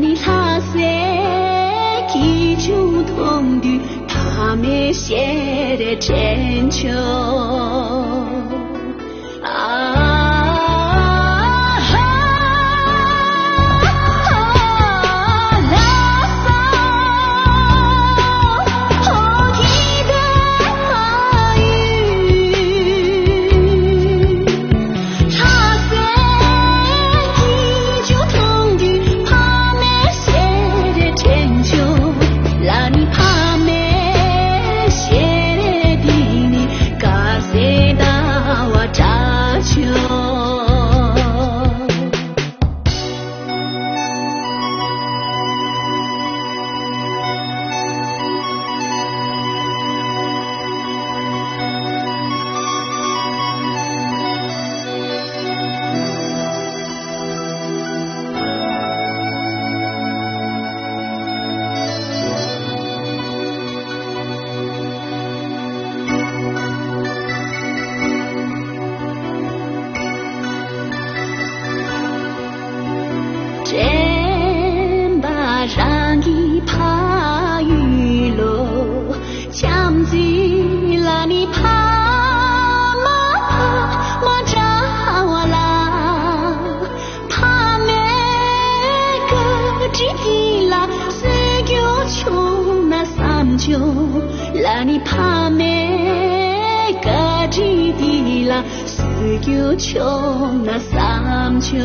你那些 k 秋通的塔们写的千秋那拉你怕没个几滴啦，水就冲那山丘。